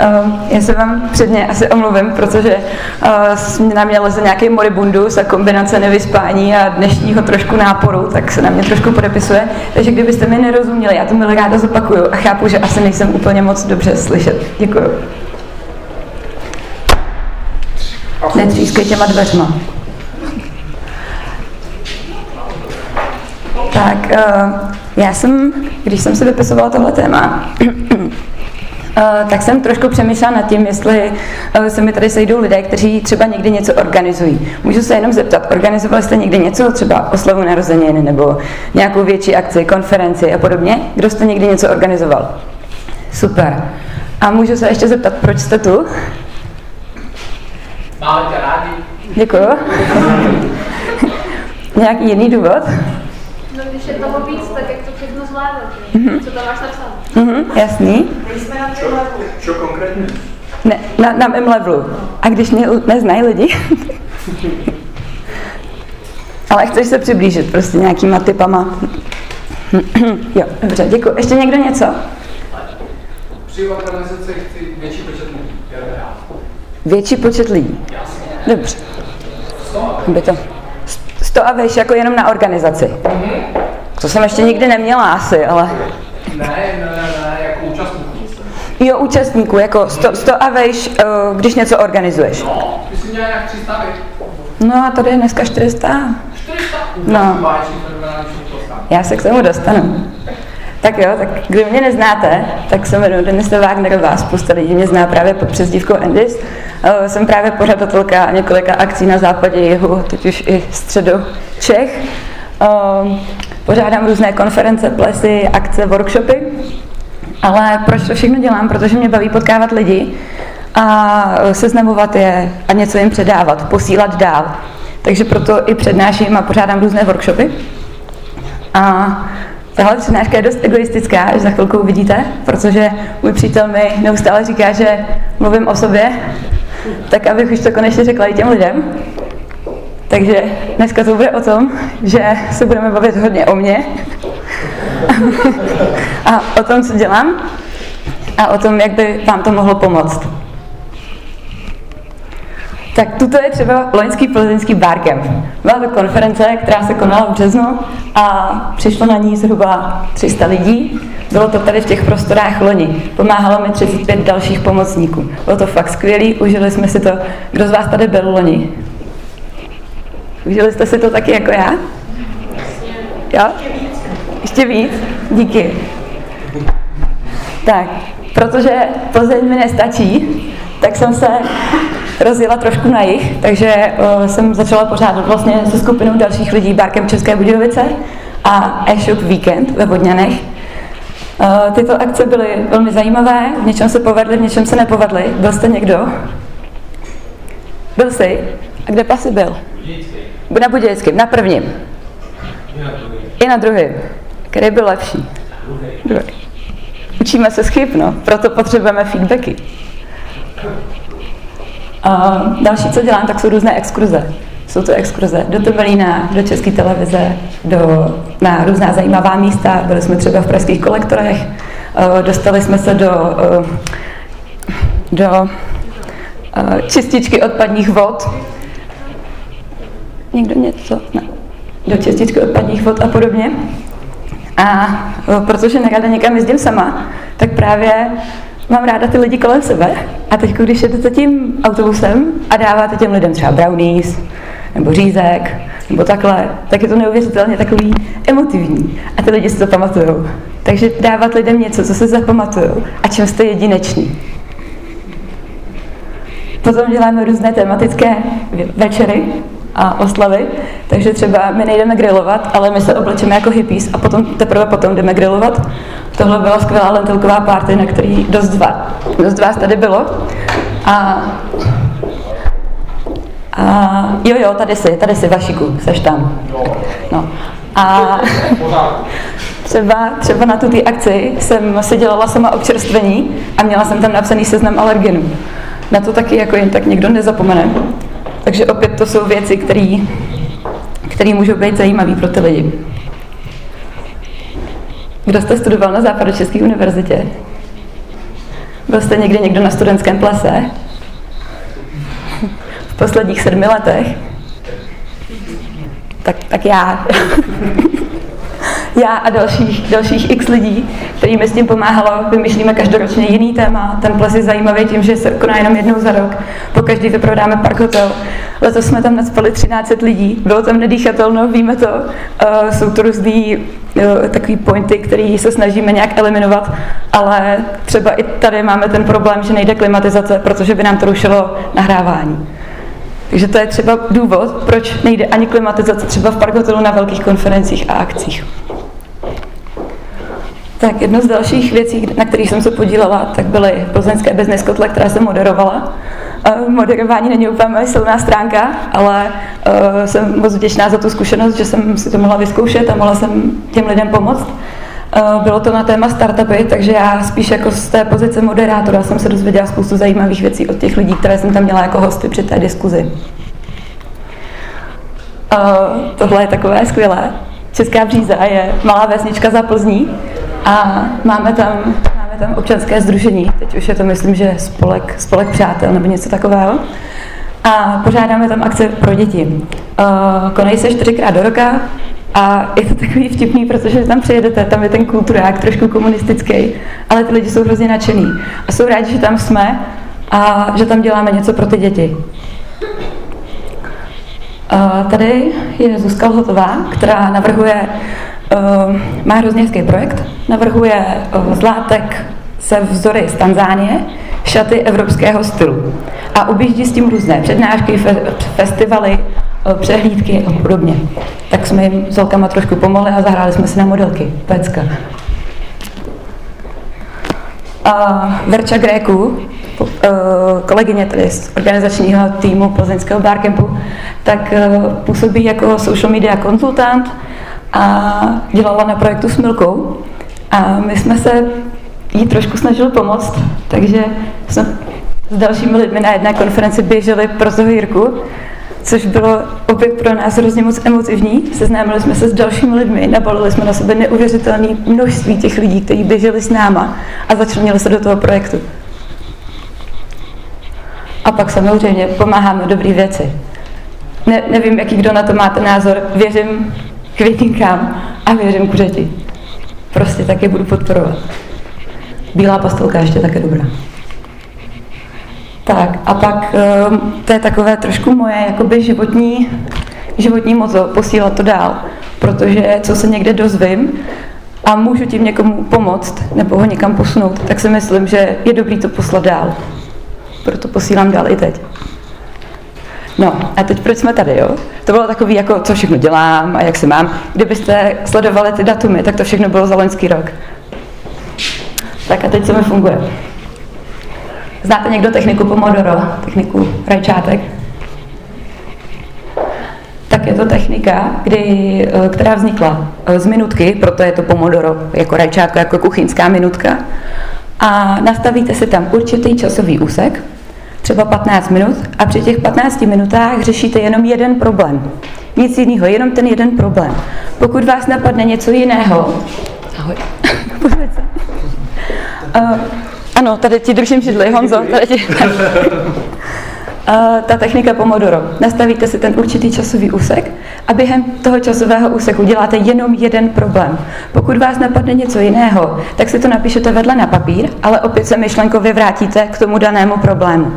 Uh, já se vám předně asi omluvím, protože uh, na mě leze nějaký moribundus a kombinace nevyspání a dnešního trošku náporu, tak se na mě trošku podepisuje. Takže kdybyste mi nerozuměli, já to milé ráda zopakuju a chápu, že asi nejsem úplně moc dobře slyšet. Děkuju. Netřískej těma dveřma. Tak, uh, já jsem, když jsem si vypisovala tohle téma, tak jsem trošku přemýšlela nad tím, jestli uh, se mi tady sejdou lidé, kteří třeba někdy něco organizují. Můžu se jenom zeptat, organizovali jste někdy něco, třeba oslavu narozeniny nebo nějakou větší akci, konferenci a podobně? Kdo jste někdy něco organizoval? Super. A můžu se ještě zeptat, proč jste tu? Máme tě rádi. Děkuju. Nějaký jiný důvod? No, když je toho víc, tak jak to všechno zvládat, mm-hmm. co tam máš napsat? Mhm, jasný. Levelu. Čo konkrétně? Ne, na, na mém levelu. A když mě neznají lidi? Ale chceš se přiblížit prostě nějakýma typama. jo, dobře, děkuji. Ještě někdo něco? Při organizaci chci větší počet lidí. Větší počet lidí. Jasně. Dobře. Sto? By to... Sto a vejš jako jenom na organizaci. To jsem ještě nikdy neměla asi, ale... Ne, ne, ne, ne, jako účastníků. Jo, účastníků, jako sto, sto a vejš, eh, když něco organizuješ. No, ty jsi nějak 300 vy. No a tady je dneska 400. 400? No. Já se k tomu dostanu. Tak jo, tak kdo mě neznáte, tak se jmenuji Denisa Wagnerová, spousta lidí mě zná právě pod přezdívkou Endis. Uh, jsem právě pořadatelka několika akcí na západě jihu, teď už i středu Čech. Pořádám různé konference, plesy, akce, workshopy. Ale proč to všechno dělám? Protože mě baví potkávat lidi a seznamovat je a něco jim předávat, posílat dál. Takže proto i přednáším a pořádám různé workshopy. A tahle přednáška je dost egoistická, až za chvilku uvidíte, protože můj přítel mi neustále říká, že mluvím o sobě, tak abych už to konečně řekla i těm lidem. Takže dneska to bude o tom, že se budeme bavit hodně o mně a o tom, co dělám a o tom, jak by vám to mohlo pomoct. Tak tuto je třeba loňský plzeňský barcamp. Byla to konference, která se konala v březnu a přišlo na ní zhruba 300 lidí. Bylo to tady v těch prostorách loni. Pomáhalo mi 35 dalších pomocníků. Bylo to fakt skvělý, užili jsme si to. Kdo z vás tady byl loni? Užili jste si to taky jako já? Jo? Ještě víc? Díky. Tak, protože Plzeň mi nestačí, tak jsem se rozjela trošku na jich, takže uh, jsem začala pořádat vlastně se skupinou dalších lidí Barkem České Budějovice a e-shop Weekend ve Vodňanech. Uh, tyto akce byly velmi zajímavé, v něčem se povedly, v něčem se nepovedly. Byl jste někdo? Byl jsi? A kde pasy byl? Na Budějickém, na prvním. I na druhém. Který byl lepší? Druhý. Učíme se z chyb, no, proto potřebujeme feedbacky. A další, co dělám, tak jsou různé exkurze. Jsou to exkurze do Temelína, do České televize, do, na různá zajímavá místa. Byli jsme třeba v pražských kolektorech, dostali jsme se do, do čističky odpadních vod. Někdo něco? Ne. Do čističky odpadních vod a podobně. A protože nerada někam jezdím sama, tak právě mám ráda ty lidi kolem sebe a teď, když jedete tím autobusem a dáváte těm lidem třeba brownies, nebo řízek, nebo takhle, tak je to neuvěřitelně takový emotivní a ty lidi si to pamatují. Takže dávat lidem něco, co se zapamatují a čím jste jedineční. Potom děláme různé tematické večery a oslavy, takže třeba my nejdeme grilovat, ale my se oblečeme jako hippies a potom teprve potom jdeme grilovat. Tohle byla skvělá lentilková party, na který dost, dva, dost vás tady bylo. A, a jo, jo, tady si, tady si, Vašiku, seš tam. No. A třeba, třeba na tu akci jsem si dělala sama občerstvení a měla jsem tam napsaný seznam alergenů. Na to taky jako jen tak někdo nezapomene. Takže opět to jsou věci, které můžou být zajímavé pro ty lidi. Kdo jste studoval na Západočeské univerzitě? Byl jste někdy někdo na studentském plese? V posledních sedmi letech? Tak, tak já. já a dalších, dalších x lidí, kterým s tím pomáhalo, vymýšlíme každoročně jiný téma. Ten ples je zajímavý tím, že se koná jenom jednou za rok. Po každý vyprodáme park hotel. Letos jsme tam nadspali 13 lidí, bylo tam nedýchatelno, víme to. Uh, jsou to různý uh, takový pointy, který se snažíme nějak eliminovat, ale třeba i tady máme ten problém, že nejde klimatizace, protože by nám to rušilo nahrávání. Takže to je třeba důvod, proč nejde ani klimatizace třeba v park na velkých konferencích a akcích. Tak jedno z dalších věcí, na kterých jsem se podílela, tak byly plzeňské business kotle, které jsem moderovala. Uh, moderování není úplně moje silná stránka, ale uh, jsem moc vděčná za tu zkušenost, že jsem si to mohla vyzkoušet a mohla jsem těm lidem pomoct. Uh, bylo to na téma startupy, takže já spíš jako z té pozice moderátora jsem se dozvěděla spoustu zajímavých věcí od těch lidí, které jsem tam měla jako hosty při té diskuzi. Tohle je takové skvělé. Česká bříza je malá vesnička za Plzní a máme tam, máme tam občanské združení, teď už je to myslím, že spolek, spolek přátel nebo něco takového. A pořádáme tam akce pro děti. Uh, konají se čtyřikrát do roka a je to takový vtipný, protože tam přijedete, tam je ten kulturák trošku komunistický, ale ty lidi jsou hrozně nadšený a jsou rádi, že tam jsme a že tam děláme něco pro ty děti. Uh, tady je Zuzka Lhotová, která navrhuje Uh, má hrozně hezký projekt, navrhuje uh, zlátek se vzory z Tanzánie, šaty evropského stylu. A objíždí s tím různé přednášky, fe, festivaly, uh, přehlídky a podobně. Tak jsme jim s holkama trošku pomohli a zahráli jsme si na modelky. Pecka. Uh, Verča Gréku, kolegyně tady z organizačního týmu plzeňského barcampu, tak působí jako social media konzultant, a dělala na projektu s Milkou. A my jsme se jí trošku snažili pomoct, takže jsme s dalšími lidmi na jedné konferenci běželi pro toho Jirku, což bylo opět pro nás hrozně moc emotivní. Seznámili jsme se s dalšími lidmi, nabalili jsme na sebe neuvěřitelné množství těch lidí, kteří běželi s náma a začlenili se do toho projektu. A pak samozřejmě pomáháme dobré věci. Ne, nevím, jaký kdo na to máte názor. Věřím, květinkám a věřím kuřeti. Prostě taky budu podporovat. Bílá pastelka ještě také dobrá. Tak a pak ehm, to je takové trošku moje jakoby životní, životní mozo posílat to dál, protože co se někde dozvím a můžu tím někomu pomoct nebo ho někam posunout, tak si myslím, že je dobrý to poslat dál. Proto posílám dál i teď. No a teď proč jsme tady, jo? To bylo takový, jako co všechno dělám a jak se mám. Kdybyste sledovali ty datumy, tak to všechno bylo za loňský rok. Tak a teď co mi funguje? Znáte někdo techniku Pomodoro, techniku rajčátek? Tak je to technika, kdy, eh, která vznikla eh, z minutky, proto je to Pomodoro jako rajčátko, jako kuchyňská minutka. A nastavíte si tam určitý časový úsek, třeba 15 minut a při těch 15 minutách řešíte jenom jeden problém. Nic jiného, jenom ten jeden problém. Pokud vás napadne něco jiného, ahoj, uh, ano, tady ti držím židli, Honzo, tady ti. Uh, ta technika Pomodoro. Nastavíte si ten určitý časový úsek a během toho časového úseku děláte jenom jeden problém. Pokud vás napadne něco jiného, tak si to napíšete vedle na papír, ale opět se myšlenkově vrátíte k tomu danému problému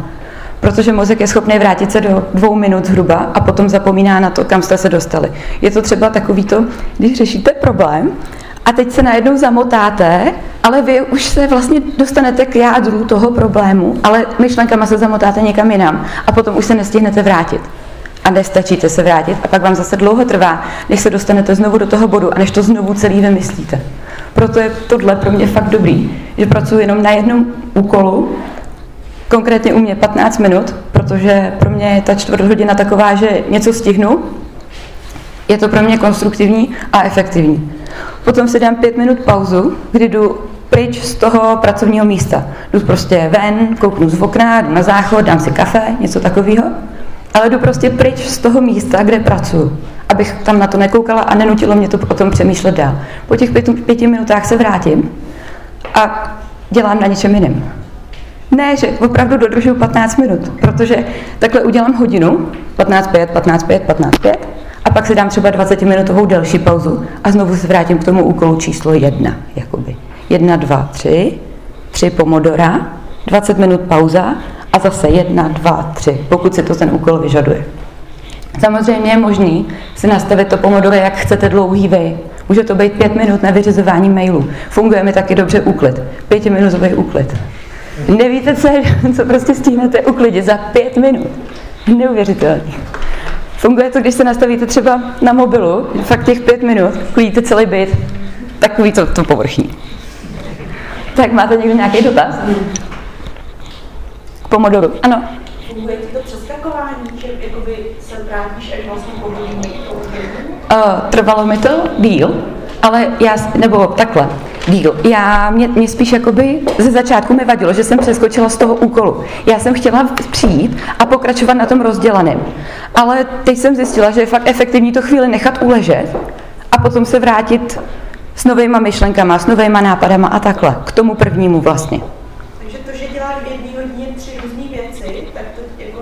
protože mozek je schopný vrátit se do dvou minut zhruba a potom zapomíná na to, kam jste se dostali. Je to třeba takový to, když řešíte problém a teď se najednou zamotáte, ale vy už se vlastně dostanete k jádru toho problému, ale myšlenkama se zamotáte někam jinam a potom už se nestihnete vrátit. A nestačíte se vrátit a pak vám zase dlouho trvá, než se dostanete znovu do toho bodu a než to znovu celý vymyslíte. Proto je tohle pro mě fakt dobrý, že pracuji jenom na jednom úkolu Konkrétně u mě 15 minut, protože pro mě je ta čtvrt hodina taková, že něco stihnu. Je to pro mě konstruktivní a efektivní. Potom si dám pět minut pauzu, kdy jdu pryč z toho pracovního místa. Jdu prostě ven, kouknu z okna, jdu na záchod, dám si kafe, něco takového. Ale jdu prostě pryč z toho místa, kde pracuji, abych tam na to nekoukala a nenutilo mě to o tom přemýšlet dál. Po těch pěti, pěti minutách se vrátím a dělám na něčem jiném. Ne, že opravdu dodržuju 15 minut, protože takhle udělám hodinu, 15, 5, 15, 5, 15, 5, a pak si dám třeba 20 minutovou delší pauzu a znovu se vrátím k tomu úkolu číslo 1, jakoby. 1, 2, 3, 3 pomodora, 20 minut pauza a zase 1, 2, 3, pokud si to ten úkol vyžaduje. Samozřejmě je možný si nastavit to pomodoro, jak chcete dlouhý vy. Může to být pět minut na vyřizování mailů. Funguje mi taky dobře úklid. Pětiminutový úklid. Nevíte, co, je, co prostě stihnete uklidit za pět minut. Neuvěřitelný. Funguje to, když se nastavíte třeba na mobilu, fakt těch pět minut, klidíte celý byt, takový to, to povrchní. Tak máte někdo nějaký dotaz? K pomodoru. Ano. Funguje ti to přeskakování, že jakoby se vrátíš až vlastně po Uh, trvalo mi to díl, ale já, nebo takhle, díl. Já, mě, mě spíš jakoby ze začátku mi vadilo, že jsem přeskočila z toho úkolu. Já jsem chtěla přijít a pokračovat na tom rozdělaném. Ale teď jsem zjistila, že je fakt efektivní to chvíli nechat uležet a potom se vrátit s novýma myšlenkama, s novýma nápadama a takhle, k tomu prvnímu vlastně. Takže to, že děláš v jedné hodině tři různé věci, tak to jako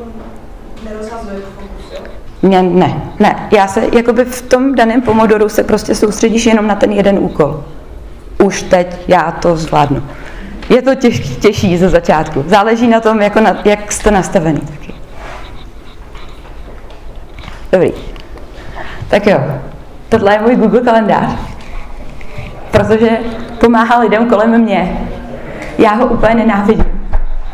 nerozhazuje fokus, jo? Ne, ne, ne. Já se jakoby v tom daném pomodoru se prostě soustředíš jenom na ten jeden úkol. Už teď já to zvládnu. Je to těž, těžší ze začátku. Záleží na tom, jako na, jak jste nastavený taky. Dobrý. Tak jo, tohle je můj Google kalendář, protože pomáhá lidem kolem mě. Já ho úplně nenávidím,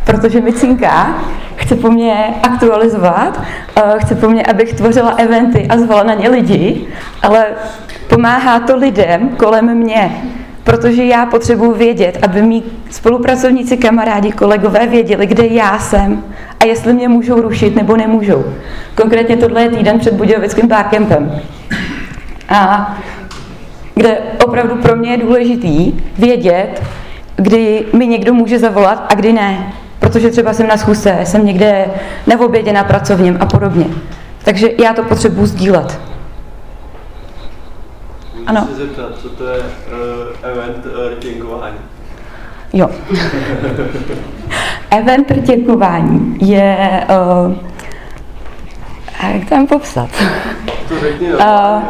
protože mi cinká, chce po mně aktualizovat, eh, chce po mně, abych tvořila eventy a zvala na ně lidi, ale pomáhá to lidem kolem mě, protože já potřebuji vědět, aby mý spolupracovníci, kamarádi, kolegové věděli, kde já jsem a jestli mě můžou rušit nebo nemůžou. Konkrétně tohle je týden před Budějovickým parkempem. A kde opravdu pro mě je důležitý vědět, kdy mi někdo může zavolat a kdy ne. Protože třeba jsem na schůzce, jsem někde na obědě na pracovním a podobně. Takže já to potřebuji sdílet. Ano. Se zeptat, co to je uh, event uh, rtěnkování? Jo. Event rtěnkování je, uh, a jak to mám popsat? To řekni Uh,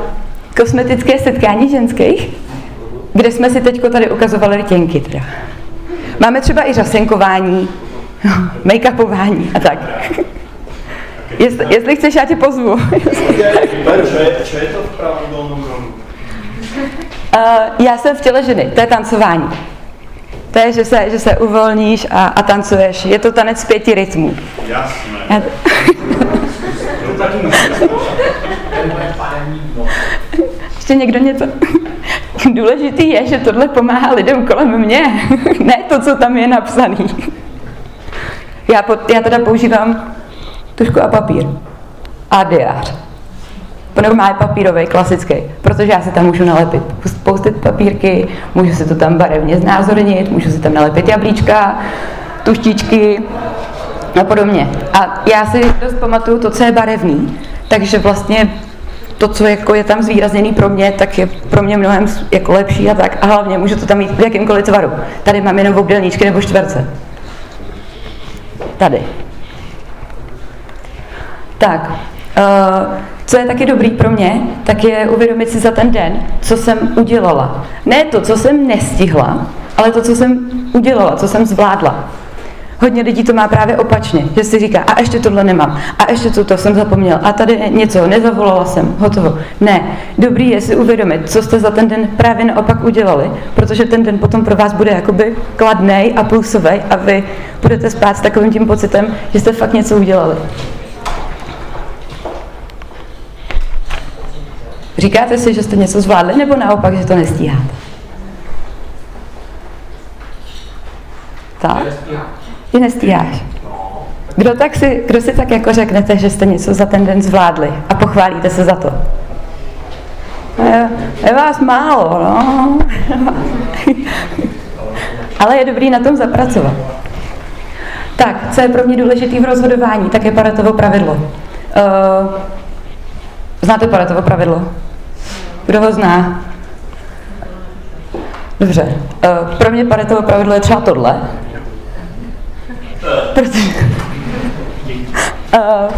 kosmetické setkání ženských, kde jsme si teď tady ukazovali rtěnky teda. Máme třeba i řasenkování, make-upování a tak. Jestli, jestli chceš, já tě pozvu. Čo je, to v pravidelnom rohu? Uh, já jsem v těle ženy, to je tancování. To je, že se, že se uvolníš a, a tancuješ. Je to tanec pěti rytmů. Jasné. Já, To ještě někdo něco? Důležitý je, že tohle pomáhá lidem kolem mě, ne to, co tam je napsaný. Já, pod, já teda používám tušku a papír. A diář. Normálně papírový, klasický, protože já si tam můžu nalepit spoustit papírky, můžu si to tam barevně znázornit, můžu si tam nalepit jablíčka, tuštičky a podobně. A já si dost pamatuju to, co je barevný, takže vlastně to, co jako je tam zvýrazněný pro mě, tak je pro mě mnohem jako lepší a tak. A hlavně můžu to tam mít v jakýmkoliv tvaru. Tady mám jenom obdelníčky nebo čtverce. Tady. Tak, uh, co je taky dobrý pro mě, tak je uvědomit si za ten den, co jsem udělala. Ne to, co jsem nestihla, ale to, co jsem udělala, co jsem zvládla. Hodně lidí to má právě opačně, že si říká, a ještě tohle nemám, a ještě toto jsem zapomněl, a tady něco, nezavolala jsem, hotovo. Ne, dobrý je si uvědomit, co jste za ten den právě naopak udělali, protože ten den potom pro vás bude jakoby kladnej a plusový a vy budete spát s takovým tím pocitem, že jste fakt něco udělali. Říkáte si, že jste něco zvládli, nebo naopak, že to nestíháte? Tak? Ty nestíháš. Kdo, tak si, kdo si tak jako řeknete, že jste něco za ten den zvládli a pochválíte se za to? Je, je vás málo, no. Ale je dobrý na tom zapracovat. Tak, co je pro mě důležité v rozhodování, tak je Paretovo pravidlo. Uh, znáte Paretovo pravidlo? Kdo ho zná? Dobře. Uh, pro mě Paretovo pravidlo je třeba tohle. protože... Uh,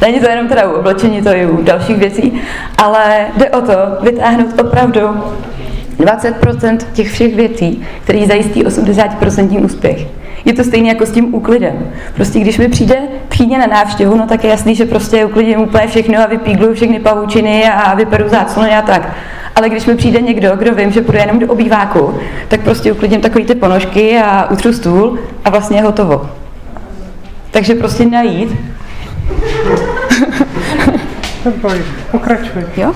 není to jenom teda u oblečení, to i u dalších věcí, ale jde o to vytáhnout opravdu 20% těch všech věcí, které zajistí 80% úspěch. Je to stejné jako s tím úklidem. Prostě když mi přijde tchýně na návštěvu, no tak je jasný, že prostě uklidím úplně všechno a vypígluju všechny pavučiny a vyperu záclony a tak. Ale když mi přijde někdo, kdo vím, že půjde jenom do obýváku, tak prostě uklidím takový ty ponožky a utřu stůl a vlastně je hotovo. Takže prostě najít. Pokračuj. Jo?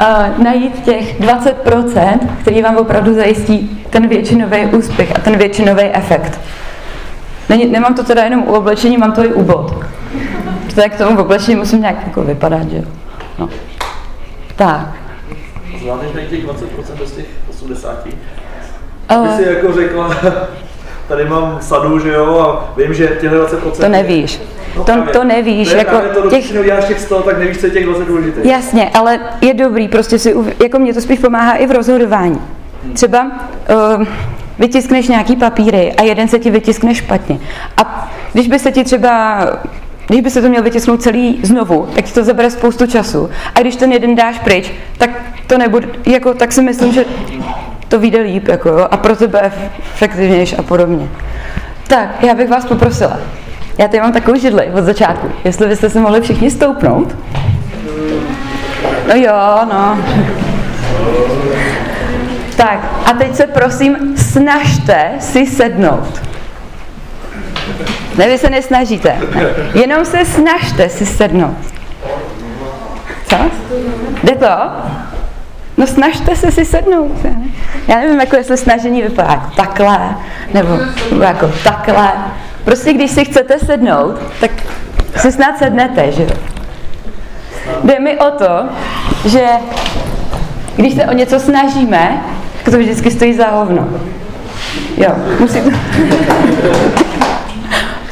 Uh, najít těch 20%, který vám opravdu zajistí ten většinový úspěch a ten většinový efekt. Není, nemám to teda jenom u oblečení, mám to i u bod. Tak k tomu oblečení musím nějak jako vypadat, že jo. No. Tak. Zvládneš tady těch 20% bez těch 80? Uh, Ty si jako řekla, tady mám sadu, že jo, a vím, že těhle 20%... to nevíš. No To, právě. to nevíš, To je jako právě to, těch, těch... děláš těch 100, tak nevíš, co je těch 20 důležitých. Jasně, ale je dobrý, prostě si, uv- jako mě to spíš pomáhá i v rozhodování. Třeba uh, vytiskneš nějaký papíry a jeden se ti vytiskne špatně. A když by se ti třeba, když by se to měl vytisknout celý znovu, tak ti to zabere spoustu času. A když ten jeden dáš pryč, tak to nebude, jako, tak si myslím, že to vyjde líp, jako, jo, a pro tebe efektivnější a podobně. Tak, já bych vás poprosila. Já tady mám takovou židli od začátku. Jestli byste se mohli všichni stoupnout. No jo, no. Tak, a teď se prosím snažte si sednout. Ne, vy se nesnažíte. Jenom se snažte si sednout. Co? Jde to? No snažte se si sednout. já ne- nevím, jako jestli snažení vypadá jako takhle, nebo nebo jako takhle. Prostě když si chcete sednout, tak si snad sednete, že jo? Jde mi o to, že když se o něco snažíme, tak to vždycky stojí za hovno. Jo, musí to...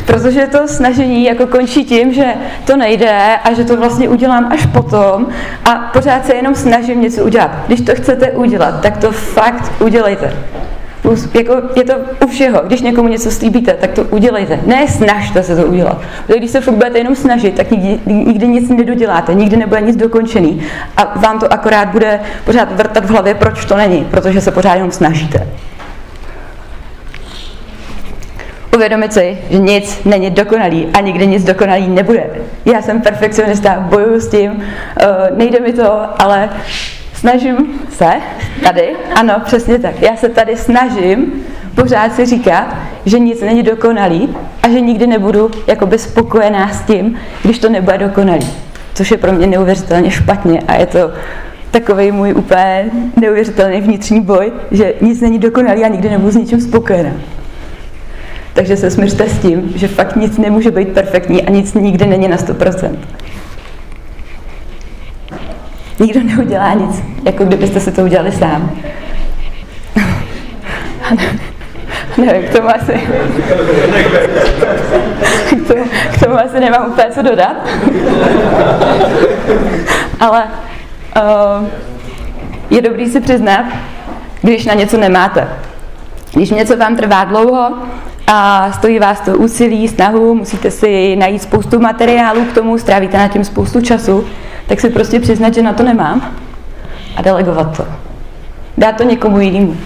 Protože to snažení jako končí tím, že to nejde a že to vlastně udělám až potom a pořád se jenom snažím něco udělat. Když to chcete udělat, tak to fakt udělejte. Jako je to u všeho. Když někomu něco slíbíte, tak to udělejte. Ne snažte se to udělat. Protože když se furt budete jenom snažit, tak nikdy, nikdy nic nedoděláte, nikdy nebude nic dokončený a vám to akorát bude pořád vrtat v hlavě, proč to není, protože se pořád jenom snažíte. Uvědomit si, že nic není dokonalý a nikdy nic dokonalý nebude. Já jsem perfekcionista, bojuju s tím, uh, nejde mi to, ale snažím se tady, ano, přesně tak, já se tady snažím pořád si říkat, že nic není dokonalý a že nikdy nebudu jakoby spokojená s tím, když to nebude dokonalý. Což je pro mě neuvěřitelně špatně a je to takový můj úplně neuvěřitelný vnitřní boj, že nic není dokonalý a nikdy nebudu s ničím spokojená. Takže se smířte s tím, že fakt nic nemůže být perfektní a nic nikdy není na 100%. Nikdo neudělá nic, jako kdybyste si to udělali sám. Nevím, k tomu asi... K tomu, k tomu asi nemám úplně co dodat. Ale uh, je dobrý si přiznat, když na něco nemáte. Když něco vám trvá dlouho a stojí vás to úsilí, snahu, musíte si najít spoustu materiálů k tomu, strávíte na tím spoustu času, tak si prostě přiznat, že na to nemám a delegovat to. Dát to někomu jinému.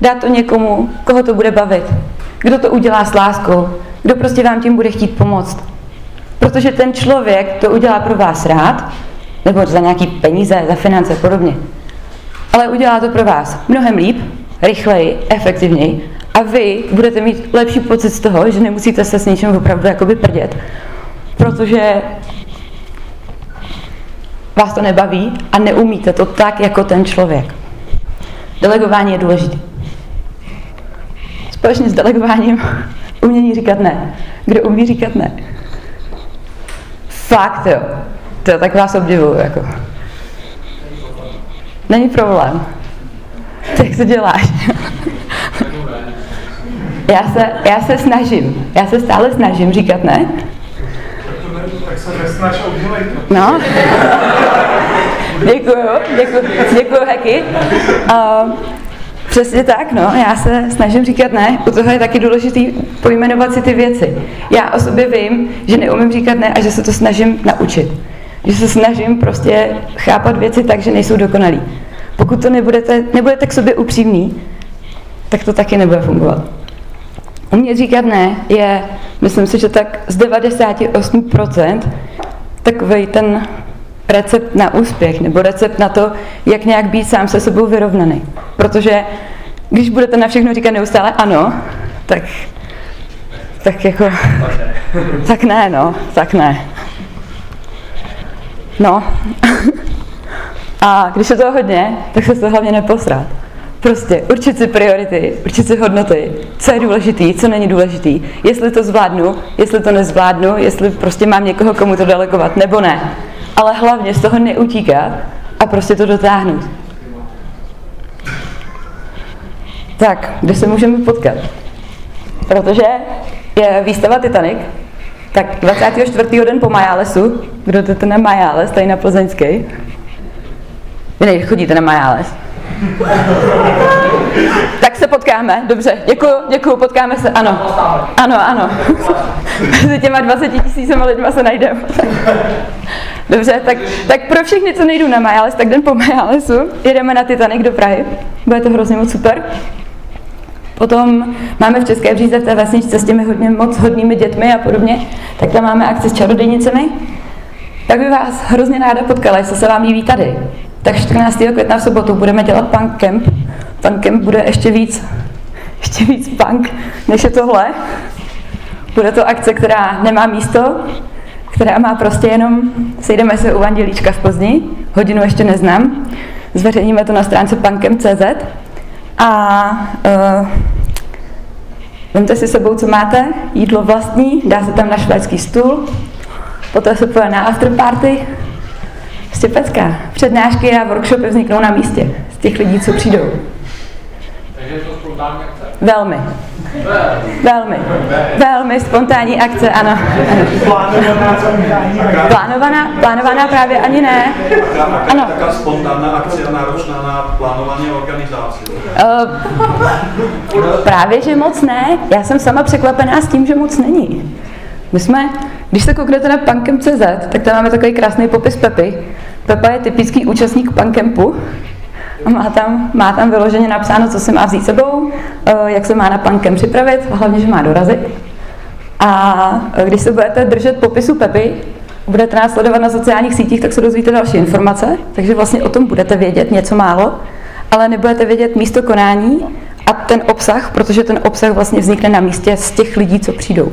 Dát to někomu, koho to bude bavit. Kdo to udělá s láskou. Kdo prostě vám tím bude chtít pomoct. Protože ten člověk to udělá pro vás rád, nebo za nějaký peníze, za finance podobně. Ale udělá to pro vás mnohem líp, rychleji, efektivněji a vy budete mít lepší pocit z toho, že nemusíte se s něčím opravdu jakoby prdět, protože vás to nebaví a neumíte to tak, jako ten člověk. Delegování je důležité. Společně s delegováním umění říkat ne. Kdo umí říkat ne? Fakt jo. To tak vás obdivuju, jako. Není problém. Tak to děláš. já, se, já se snažím. Já se stále snažím říkat ne. Tak se nesnaž. No. děkuju, děkuju, děkuju Heky. Uh, Přesně tak, no. Já se snažím říkat ne. U toho je taky důležitý pojmenovat si ty věci. Já o sobě vím, že neumím říkat ne a že se to snažím naučit. Že se snažím prostě chápat věci tak, že nejsou dokonalý. Pokud to nebudete, nebudete k sobě upřímný, tak to taky nebude fungovat. Umět říkat ne je, myslím si, že tak z 98% takový ten recept na úspěch nebo recept na to, jak nějak být sám se sebou vyrovnaný. Protože když budete na všechno říkat neustále ano, tak, tak jako, tak ne, no, tak ne. No. A když je toho hodně, tak se to hlavně neposrat. Prostě určit si priority, určit si hodnoty, co je důležitý, co není důležitý, jestli to zvládnu, jestli to nezvládnu, jestli prostě mám někoho, komu to delegovat, nebo ne. Ale hlavně z toho neutíkat a prostě to dotáhnout. Tak, kde se můžeme potkat? Protože je výstava Titanic, tak 24. den po Majálesu, kdo jdete na Majáles, tady na Plzeňský? Vy nechodíte na Majáles. tak se potkáme, dobře, děkuju, děkuju, potkáme se, ano. Ano, ano. Mezi těma 20 tisícima lidma se najdeme. Dobře, tak, tak pro všechny, co nejdou na Majáles, tak den po Majálesu jedeme na Titanic do Prahy. Bude to hrozně moc super. Potom máme v České bříze v té vesničce s těmi hodně moc hodnými dětmi a podobně, tak tam máme akci s čarodějnicemi. Tak by vás hrozně ráda potkala, jestli se vám líbí tady. Tak 14. května v sobotu budeme dělat punk camp. Punk camp bude ještě víc, ještě víc punk, než je tohle. Bude to akce, která nemá místo, která má prostě jenom, sejdeme se u Vandělíčka v Plzni, hodinu ještě neznám, zveřejníme to na stránce punkem.cz a uh, vemte si sebou, co máte, jídlo vlastní, dá se tam na švédský stůl, poté se pojede na afterparty, prostě pecka. Přednášky a workshopy vzniknou na místě z těch lidí, co přijdou. Takže je to spontánní akce? Velmi. Velmi. Velmi spontánní akce, ano. Plánovaná. Plánovaná, plánovaná právě ani ne. Ano. taká spontánna akce a náročná na plánování organizace. Uh, právě, že moc ne. Já jsem sama překvapená s tím, že moc není. My jsme, když se kouknete na punkem.cz, tak tam máme takový krásný popis Pepy. Pepa je typický účastník punkempu a má tam, má tam vyloženě napsáno, co si má vzít sebou, eh, jak se má na punkem připravit, a hlavně, že má dorazit. A eh, když se budete držet popisu Pepy, budete nás sledovat na sociálních sítích, tak se dozvíte další informace, takže vlastně o tom budete vědět něco málo, ale nebudete vědět místo konání a ten obsah, protože ten obsah vlastně vznikne na místě z těch lidí, co přijdou.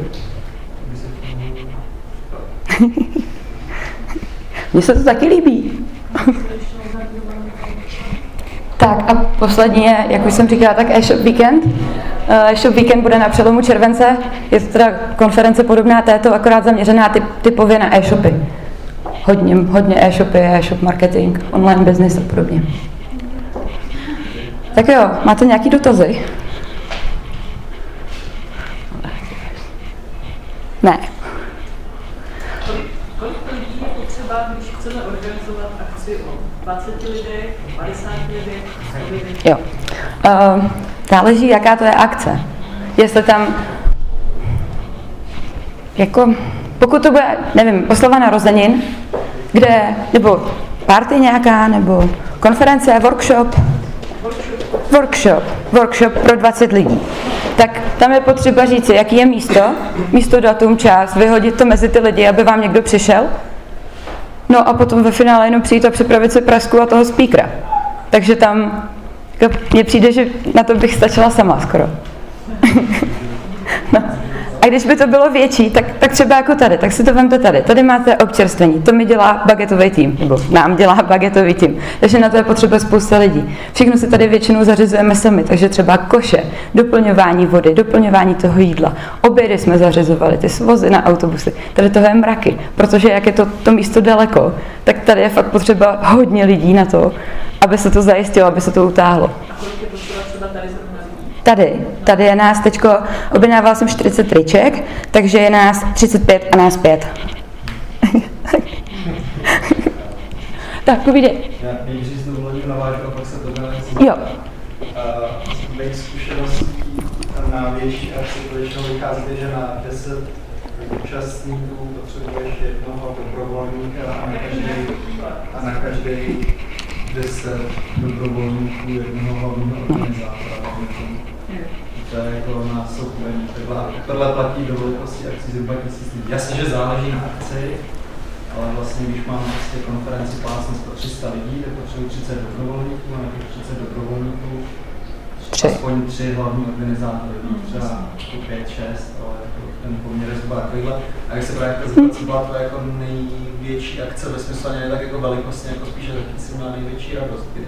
Mně se to taky líbí. tak a poslední je, jak už jsem říkala, tak e-shop weekend. Eh, E-shop weekend bude na přelomu července. Je to teda konference podobná této, akorát zaměřená typ, typově na e-shopy. Hodně, hodně e-shopy, e-shop marketing, online business a podobně. Tak jo, máte nějaký dotazy? Ne. Kolik lidí je potřeba, když chceme organizovat akci o 20 lidech, o 50 lidech, 100 lidech? Jo. Uh, záleží, jaká to je akce. Jestli tam, jako, pokud to bude, nevím, oslava narozenin, kde, nebo party nějaká, nebo konference, workshop, workshop, workshop pro 20 lidí. Tak tam je potřeba říct, jaký je místo, místo, datum, čas, vyhodit to mezi ty lidi, aby vám někdo přišel. No a potom ve finále jenom přijít a připravit si prasku a toho speakera. Takže tam jako, mně přijde, že na to bych stačila sama skoro. no. Když by to bylo větší, tak, tak třeba jako tady, tak si to vemte tady. Tady máte občerstvení, to mi dělá bagetový tým, nebo nám dělá bagetový tým. Takže na to je potřeba spousta lidí. Všechno si tady většinou zařizujeme sami, takže třeba koše, doplňování vody, doplňování toho jídla. Obědy jsme zařizovali, ty svozy na autobusy. Tady toho je mraky, protože jak je to, to místo daleko, tak tady je fakt potřeba hodně lidí na to, aby se to zajistilo, aby se to utáhlo. A kolik je potřeba třeba tady? Tady, je nás teďko, objednávala jsem 40 triček, takže je nás 35 a nás 5. tak, povídej. Já nejdřív s dovolením navážu a pak se to Jo, Uh, z mých zkušeností na větší akci většinou vycházíte, že na 10 účastníků potřebuješ jednoho dobrovolníka a na každý, a na každý 10 dobrovolníků jednoho hlavního organizátora. To je jako na soukromí. Tohle platí do velikosti akcí zhruba tisíc lidí. Jasně, že záleží na akci, ale vlastně, když mám prostě konferenci pro 300 lidí, tak potřebuji 30 dobrovolníků a těch 30 dobrovolníků Tři. aspoň tři hlavní organizátory, třeba 5, 6, ale jako ten poměr je zhruba takovýhle. A jak se právě jako zeptat, co byla tvoje jako největší akce ve smyslu ne tak jako velikostně, jako spíše jaký jsi měla největší radost, kdy?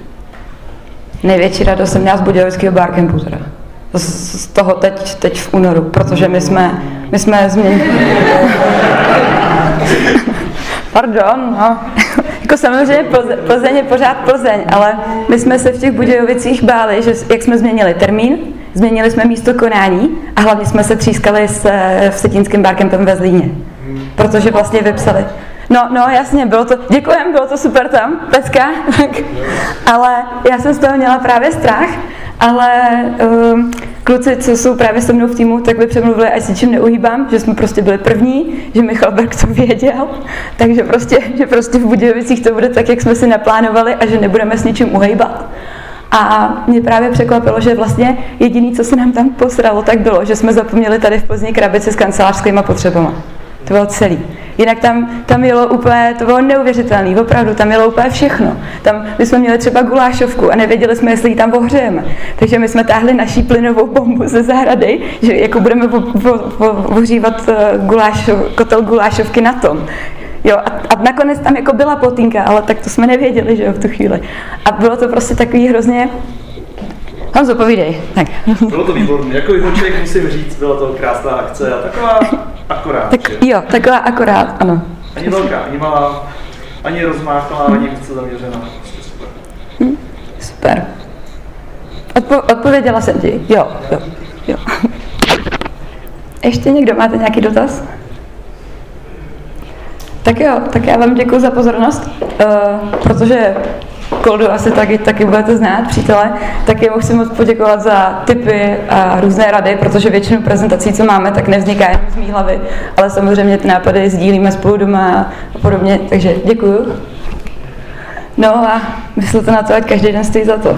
Největší radost jsem měla z Budějovického barkempu teda. Z, toho teď, teď v únoru, protože my jsme, my jsme změnili... Pardon, no. jako samozřejmě Plze, Plzeň je pořád Plzeň, ale my jsme se v těch Budějovicích báli, že jak jsme změnili termín, změnili jsme místo konání a hlavně jsme se třískali s, v Setínským barkempem ve Zlíně. Protože vlastně vypsali, No, no, jasně, bylo to, děkujem, bylo to super tam, pecka, ale já jsem z toho měla právě strach, ale um, kluci, co jsou právě se mnou v týmu, tak by přemluvili, ať si čím neuhýbám, že jsme prostě byli první, že Michal Berg to věděl, takže prostě, že prostě v Budějovicích to bude tak, jak jsme si naplánovali a že nebudeme s ničím uhejbat. A mě právě překvapilo, že vlastně jediný, co se nám tam posralo, tak bylo, že jsme zapomněli tady v Plzni krabici s kancelářskými potřebama. To bylo celý. Jinak tam, tam jelo úplně, to bylo neuvěřitelné, opravdu, tam jelo úplně všechno. Tam my jsme měli třeba gulášovku a nevěděli jsme, jestli ji tam ohřejeme. Takže my jsme táhli naší plynovou bombu ze zahrady, že jako budeme ohřívat eh, gulášov, kotel gulášovky na tom. Jo, a, a nakonec tam jako byla plotínka, ale tak to jsme nevěděli, že jo, v tu chvíli. A bylo to prostě takový hrozně, Honzo, povídej. Tak. Bylo to výborné. Jako jeho člověk musím říct, byla to krásná akce a taková akorát. Tak, jo, taková akorát, ano. Ani velká, ani malá, ani rozmáchlá, hmm. ani více zaměřená. Super. Hmm, super. Odpo- odpověděla jsem ti. Jo, jo, jo. Ještě někdo? Máte nějaký dotaz? Tak jo, tak já vám děkuji za pozornost, uh, protože Koldu asi taky, taky budete znát, přítele, tak jemu chci moc poděkovat za tipy a různé rady, protože většinu prezentací, co máme, tak nevzniká jen z mý hlavy, ale samozřejmě ty nápady sdílíme spolu doma a podobně, takže děkuju. No a myslete na to, ať každý den stojí za to.